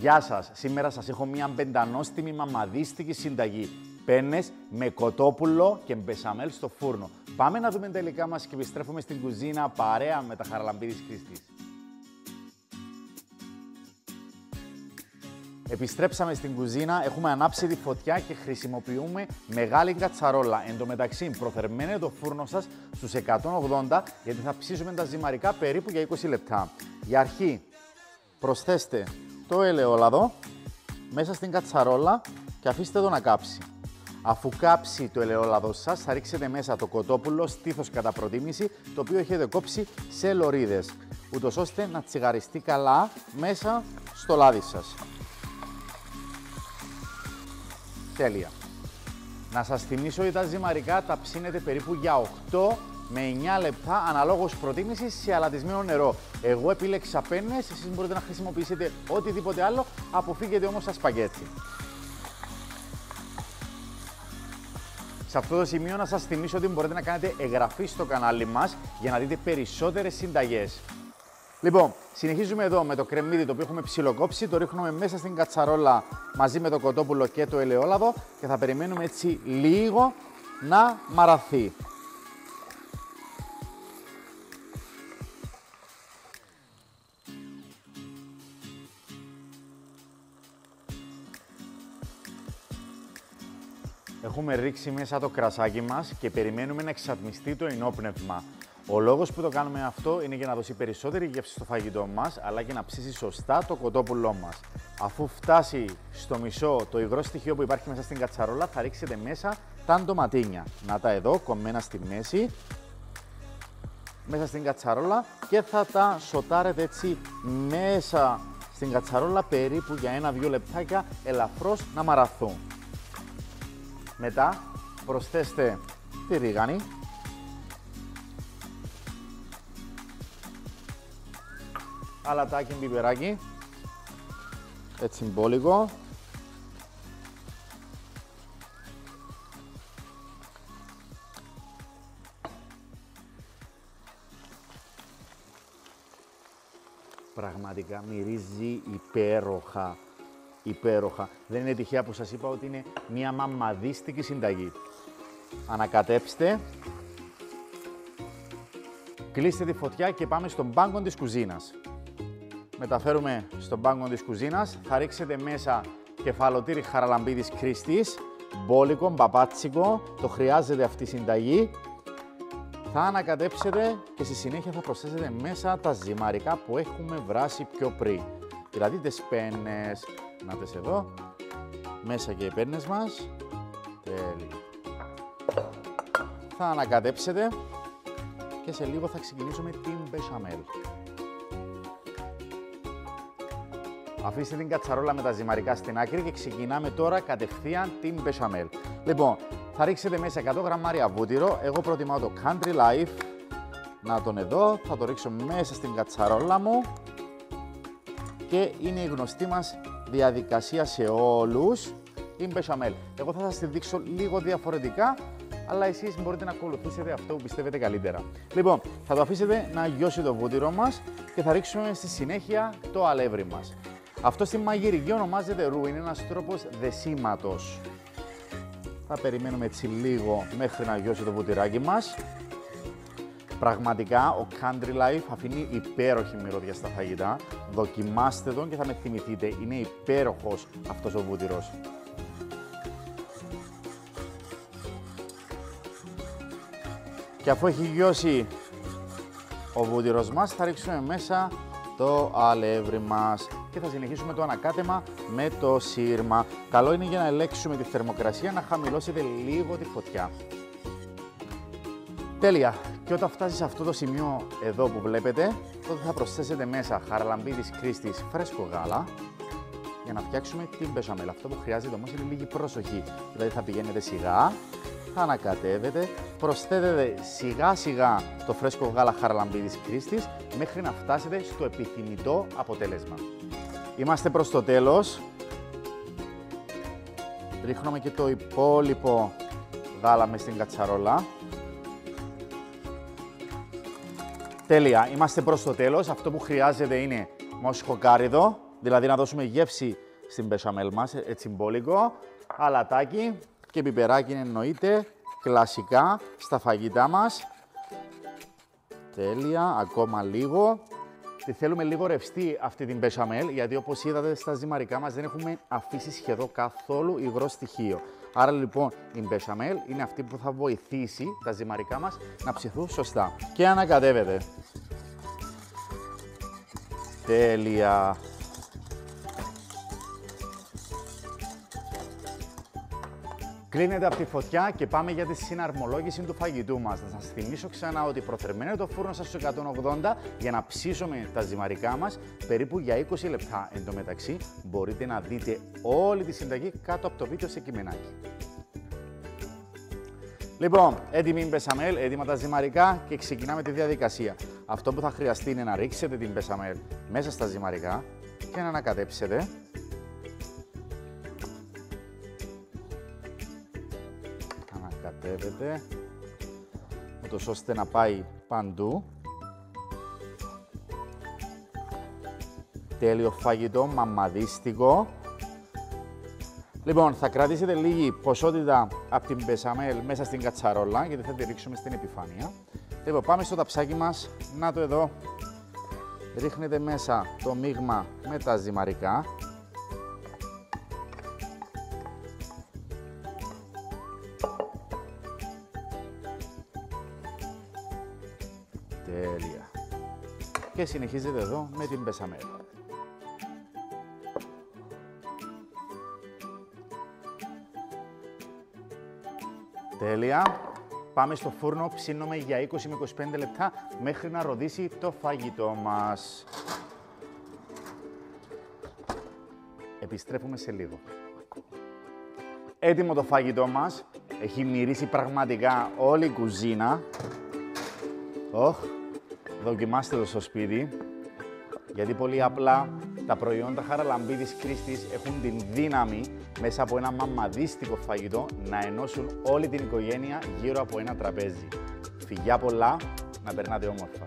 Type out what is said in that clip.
Γεια σας, σήμερα σας έχω μια πεντανόστιμη μαμαδίστικη συνταγή. Πένες με κοτόπουλο και μπεσαμέλ στο φούρνο. Πάμε να δούμε τα υλικά μας και επιστρέφουμε στην κουζίνα παρέα με τα χαραλαμπίδης Χριστής. Επιστρέψαμε στην κουζίνα, έχουμε ανάψει τη φωτιά και χρησιμοποιούμε μεγάλη κατσαρόλα. Εν τω μεταξύ, προθερμαίνετε το φούρνο σας στους 180 γιατί θα ψήσουμε τα ζυμαρικά περίπου για 20 λεπτά. Για αρχή, προσθέστε το ελαιόλαδο μέσα στην κατσαρόλα και αφήστε το να κάψει. Αφού κάψει το ελαιόλαδο σας, θα ρίξετε μέσα το κοτόπουλο στήθος κατά προτίμηση, το οποίο έχετε κόψει σε λωρίδες, ούτως ώστε να τσιγαριστεί καλά μέσα στο λάδι σας. Τέλεια. Να σας θυμίσω ότι τα ζυμαρικά τα ψήνετε περίπου για 8 με 9 λεπτά αναλόγως προτίμησης σε αλατισμένο νερό. Εγώ επίλεξα πένες, εσείς μπορείτε να χρησιμοποιήσετε οτιδήποτε άλλο, αποφύγετε όμως τα σπαγέτσι. Σε αυτό το σημείο να σας θυμίσω ότι μπορείτε να κάνετε εγγραφή στο κανάλι μας για να δείτε περισσότερες συνταγές. Λοιπόν, συνεχίζουμε εδώ με το κρεμμύδι το οποίο έχουμε ψιλοκόψει, το ρίχνουμε μέσα στην κατσαρόλα μαζί με το κοτόπουλο και το ελαιόλαδο και θα περιμένουμε έτσι λίγο να μαραθεί. Έχουμε ρίξει μέσα το κρασάκι μας και περιμένουμε να εξατμιστεί το ενόπνευμα. Ο λόγος που το κάνουμε αυτό είναι για να δώσει περισσότερη γεύση στο φαγητό μας, αλλά και να ψήσει σωστά το κοτόπουλό μας. Αφού φτάσει στο μισό το υγρό στοιχείο που υπάρχει μέσα στην κατσαρόλα, θα ρίξετε μέσα τα ντοματίνια. Να τα εδώ, κομμένα στη μέση, μέσα στην κατσαρόλα και θα τα σοτάρετε έτσι μέσα στην κατσαρόλα περίπου για ένα-δύο λεπτάκια ελαφρώς να μαραθούν. Μετά προσθέστε τη ρίγανη. Αλατάκι, μπιμπεράκι. Έτσι μπόλικο. Πραγματικά μυρίζει υπέροχα υπέροχα. Δεν είναι τυχαία που σας είπα ότι είναι μια μαμαδίστικη συνταγή. Ανακατέψτε. Κλείστε τη φωτιά και πάμε στον πάγκο της κουζίνας. Μεταφέρουμε στον πάγκο της κουζίνας. Θα ρίξετε μέσα κεφαλοτήρι χαραλαμπίδης κρίστης, μπόλικο, μπαπάτσικο. Το χρειάζεται αυτή η συνταγή. Θα ανακατέψετε και στη συνέχεια θα προσθέσετε μέσα τα ζυμαρικά που έχουμε βράσει πιο πριν. Δηλαδή τις πένες, να τες εδώ, μέσα και οι πέρνες μας. Τέλειο. Θα ανακατέψετε και σε λίγο θα ξεκινήσουμε την μπεσαμέλ. Αφήστε την κατσαρόλα με τα ζυμαρικά στην άκρη και ξεκινάμε τώρα κατευθείαν την μπεσαμέλ. Λοιπόν, θα ρίξετε μέσα 100 γραμμάρια βούτυρο. Εγώ προτιμάω το Country Life. Να τον εδώ, θα το ρίξω μέσα στην κατσαρόλα μου. Και είναι η γνωστή μας διαδικασία σε όλους η μπεσαμέλ. Εγώ θα σας τη δείξω λίγο διαφορετικά, αλλά εσείς μπορείτε να ακολουθήσετε αυτό που πιστεύετε καλύτερα. Λοιπόν, θα το αφήσετε να γιώσει το βούτυρο μας και θα ρίξουμε στη συνέχεια το αλεύρι μας. Αυτό στη μαγειρική ονομάζεται ρου, είναι ένας τρόπος δεσίματος. Θα περιμένουμε έτσι λίγο μέχρι να γιώσει το βουτυράκι μας. Πραγματικά ο Country Life αφήνει υπέροχη μυρωδιά στα φαγητά. Δοκιμάστε τον και θα με θυμηθείτε. Είναι υπέροχος αυτός ο βούτυρος. Και αφού έχει γιώσει ο βούτυρος μας, θα ρίξουμε μέσα το αλεύρι μας και θα συνεχίσουμε το ανακάτεμα με το σύρμα. Καλό είναι για να ελέγξουμε τη θερμοκρασία να χαμηλώσετε λίγο τη φωτιά. Τέλεια. Και όταν φτάσεις σε αυτό το σημείο εδώ που βλέπετε, τότε θα προσθέσετε μέσα χαραλαμπίδης κρίστης φρέσκο γάλα για να φτιάξουμε την μπεσαμέλα. Αυτό που χρειάζεται όμως είναι λίγη προσοχή. Δηλαδή θα πηγαίνετε σιγά, θα ανακατεύετε, προσθέτετε σιγά σιγά το φρέσκο γάλα χαραλαμπίδης κρίστης μέχρι να φτάσετε στο επιθυμητό αποτέλεσμα. Είμαστε προς το τέλος. Ρίχνουμε και το υπόλοιπο γάλα μες στην κατσαρόλα. Τέλεια. Είμαστε προς το τέλος. Αυτό που χρειάζεται είναι μοσχοκάριδο, δηλαδή να δώσουμε γεύση στην μπεσαμέλ μας, έτσι μπόλικο, αλατάκι και πιπεράκι εννοείται, κλασικά στα φαγητά μας. Τέλεια, ακόμα λίγο. Τη θέλουμε λίγο ρευστή αυτή την μπεσαμέλ, γιατί όπως είδατε στα ζυμαρικά μας δεν έχουμε αφήσει σχεδόν καθόλου υγρό στοιχείο. Άρα λοιπόν η μπεσαμέλ είναι αυτή που θα βοηθήσει τα ζυμαρικά μας να ψηθούν σωστά. Και ανακατεύεται. Τέλεια. Κλείνεται από τη φωτιά και πάμε για τη συναρμολόγηση του φαγητού μας. Θα σας θυμίσω ξανά ότι προθερμαίνετε το φούρνο σας στους 180 για να ψήσουμε τα ζυμαρικά μας περίπου για 20 λεπτά. Εν τω μεταξύ μπορείτε να δείτε όλη τη συνταγή κάτω από το βίντεο σε κειμενάκι. Λοιπόν, έτοιμη η μπεσαμέλ, έτοιμα τα ζυμαρικά και ξεκινάμε τη διαδικασία. Αυτό που θα χρειαστεί είναι να ρίξετε την μπεσαμέλ μέσα στα ζυμαρικά και να ανακατέψετε. Ανακατεύετε, ούτως ώστε να πάει παντού. Τέλειο φαγητό, μαμαδίστικο. Λοιπόν, θα κρατήσετε λίγη ποσότητα από την μπεσαμέλ μέσα στην κατσαρόλα, γιατί θα τη ρίξουμε στην επιφάνεια. Λοιπόν, πάμε στο ταψάκι μας. Να το εδώ. Ρίχνετε μέσα το μείγμα με τα ζυμαρικά. Τέλεια. Και συνεχίζετε εδώ με την μπεσαμέλ. Τέλεια. Πάμε στο φούρνο, ψήνουμε για 20 με 25 λεπτά μέχρι να ροδίσει το φαγητό μας. Επιστρέφουμε σε λίγο. Έτοιμο το φαγητό μας. Έχει μυρίσει πραγματικά όλη η κουζίνα. Οχ, δοκιμάστε το στο σπίτι. Γιατί πολύ απλά τα προϊόντα χαραλαμπίδης Κρίστης έχουν την δύναμη μέσα από ένα μαμαδίστικο φαγητό να ενώσουν όλη την οικογένεια γύρω από ένα τραπέζι. Φιλιά πολλά, να περνάτε όμορφα.